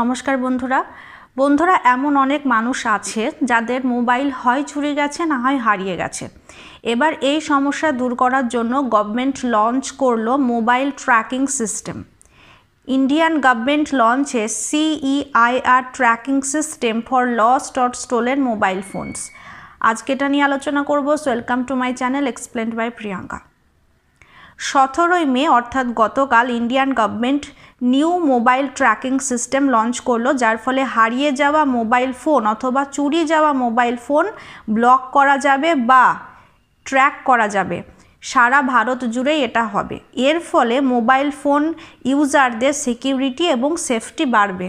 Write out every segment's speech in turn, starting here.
নমস্কার বন্ধুরা। বন্ধুরা, এমন অনেক মানুষ আছে যাদের মোবাইল হয় চুরি গেছে, না হয় হারিয়ে গেছে। এবার এই সমস্যা দূর করার জন্য গভর্নমেন্ট লঞ্চ করল mobile tracking system. Indian government লঞ্চে CEIR tracking system for lost or stolen mobile phones. আজকে এটা নিয়ে আলোচনা করব। Welcome to my channel explained by Priyanka সতেরোই মে, অর্থাৎ গতকাল Indian government new mobile tracking system launch করল, যার ফলে হারিয়ে যাওয়া মোবাইল ফোন অথবা চুরি যাওয়া মোবাইল ফোন ব্লক করা যাবে বা ট্র্যাক করা যাবে। সারা ভারত জুড়েই এটা হবে। এর ফলে মোবাইল ফোন ইউজারদের সিকিউরিটি এবং সেফটি বাড়বে।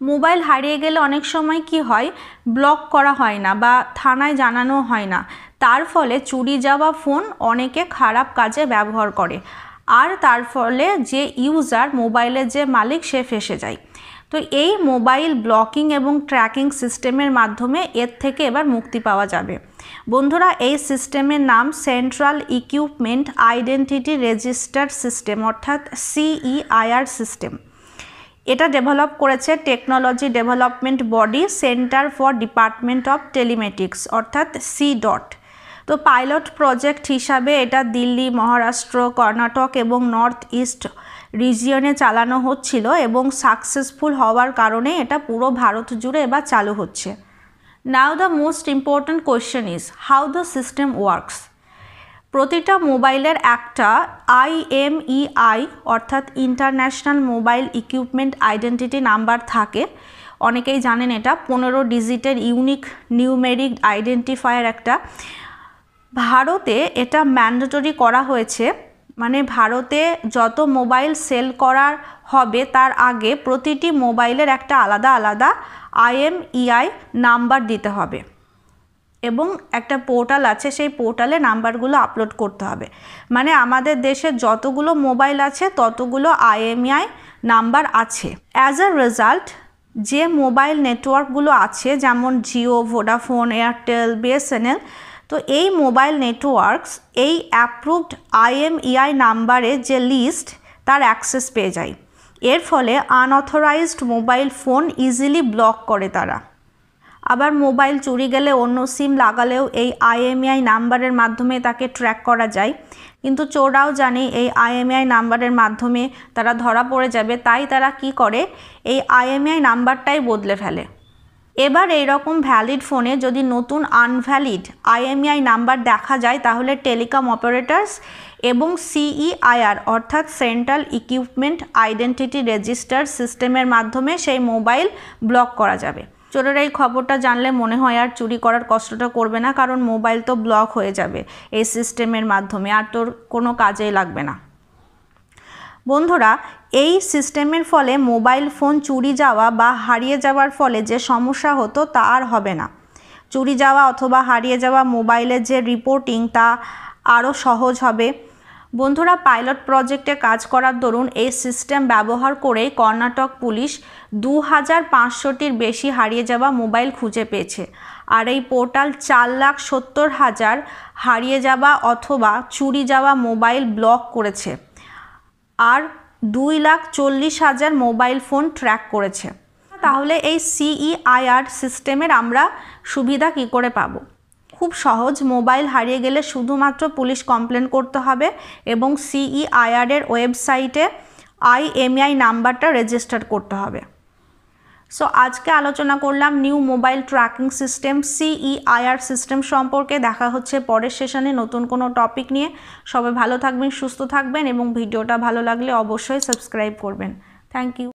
মোবাইল হারিয়ে গেলে অনেক সময় কি হয়? ব্লক করা হয় না বা থানায় জানানো হয় না। তার ফলে চুরি যাওয়া ফোন অনেকে খারাপ কাজে ব্যবহার করে। আর তার ফলে যে ইউজার মোবাইলের যে মালিক, সে ফেসে যায়। তো এই মোবাইল ব্লকিং এবং ট্র্যাকিং সিস্টেমের মাধ্যমে এর থেকে এবার মুক্তি পাওয়া যাবে। বন্ধুরা, এই সিস্টেমের নাম central equipment identity register system, অর্থাৎ সিইআইআর সিস্টেম। এটা ডেভেলপ করেছে technology development body centre for department of telematics অর্থাৎ সি ডট তো পাইলট প্রজেক্ট হিসাবে এটা দিল্লি, মহারাষ্ট্র, কর্ণাটক এবং নর্থ ইস্ট রিজিয়নে চালানো হচ্ছিল এবং সাকসেসফুল হওয়ার কারণে এটা পুরো ভারত জুড়ে এবার চালু হচ্ছে। Now the most important question is how the system works প্রতিটা মোবাইলের একটা আইএমইআই অর্থাৎ international mobile equipment identity number থাকে। অনেকেই জানেন এটা, পনেরো ডিজিটের ইউনিক নিউমেরিক আইডেন্টিফায়ার একটা। ভারতে এটা ম্যান্ডেটরি করা হয়েছে মানে ভারতে যত মোবাইল সেল করার হবে তার আগে প্রতিটি মোবাইলের একটা আলাদা আলাদা আইএমইআই নাম্বার দিতে হবে। এবং একটা পোর্টাল আছে, সেই পোর্টালে নাম্বারগুলো আপলোড করতে হবে। মানে আমাদের দেশে যতগুলো মোবাইল আছে, ততগুলো আইএমইআই নাম্বার আছে। অ্যাজ আ রেজাল্ট যে মোবাইল নেটওয়ার্কগুলো আছে, যেমন জিও, ভোডাফোন, এয়ারটেল, বিএসএনএল, তো এই মোবাইল নেটওয়ার্কস, এই অ্যাপ্রুভড আইএমইআই নাম্বারে যে লিস্ট তার অ্যাক্সেস পেয়ে যায়। এর ফলে unauthorised mobile phone easily block করে তারা। আবার মোবাইল চুরি গেলে অন্য সিম লাগালেও এই আইএমআই নাম্বারের মাধ্যমে তাকে ট্র্যাক করা যায়। কিন্তু চোরাও জানে এই আইএমআই নাম্বারের মাধ্যমে তারা ধরা পড়ে যাবে, তাই তারা কি করে? এই আইএমআই নাম্বারটাই বদলে ফেলে। এবার এই রকম ভ্যালিড ফোনে যদি নতুন আনভ্যালিড আইএমআই নাম্বার দেখা যায়, তাহলে টেলিকম অপারেটার্স এবং সিইআইআর অর্থাৎ সেন্ট্রাল ইকুইপমেন্ট আইডেন্টিটি রেজিস্টার সিস্টেমের মাধ্যমে সেই মোবাইল ব্লক করা যাবে। চোরের এই খবরটা জানলে মনে হয় আর চুরি করার কষ্টটা করবে না, কারণ মোবাইল তো ব্লক হয়ে যাবে এই সিস্টেমের মাধ্যমে, আর তোর কোনো কাজেই লাগবে না। বন্ধুরা, এই সিস্টেমের ফলে মোবাইল ফোন চুরি যাওয়া বা হারিয়ে যাওয়ার ফলে যে সমস্যা হতো তা আর হবে না। চুরি যাওয়া অথবা হারিয়ে যাওয়া মোবাইলের যে রিপোর্টিং তা আরও সহজ হবে। বন্ধুরা পাইলট প্রজেক্টে কাজ করার দরুন এই সিস্টেম ব্যবহার করে কর্ণাটক পুলিশ দু হাজার পাঁচশোটির বেশি হারিয়ে যাওয়া মোবাইল খুঁজে পেয়েছে। আর এই পোর্টাল চার লাখ সত্তর হাজার হারিয়ে যাওয়া অথবা চুরি যাওয়া মোবাইল ব্লক করেছে। আর দুই লাখ চল্লিশ হাজার মোবাইল ফোন ট্র্যাক করেছে। তাহলে এই সিইআইআর সিস্টেমের আমরা সুবিধা কি করে পাবো? খুব সহজ। মোবাইল হারিয়ে গেলে শুধুমাত্র পুলিশ কমপ্লেন করতে হবে এবং সিইআইআর এর ওয়েবসাইটে আইএমআই নাম্বারটা রেজিস্টার করতে হবে। সো আজকে আলোচনা করলাম new mobile tracking system, CEIR system সম্পর্কে। দেখা হচ্ছে পরের সেশনে নতুন কোনো টপিক নিয়ে। সবাই ভালো থাকবেন, সুস্থ থাকবেন এবং ভিডিওটা ভালো লাগলে অবশ্যই সাবস্ক্রাইব করবেন। Thank you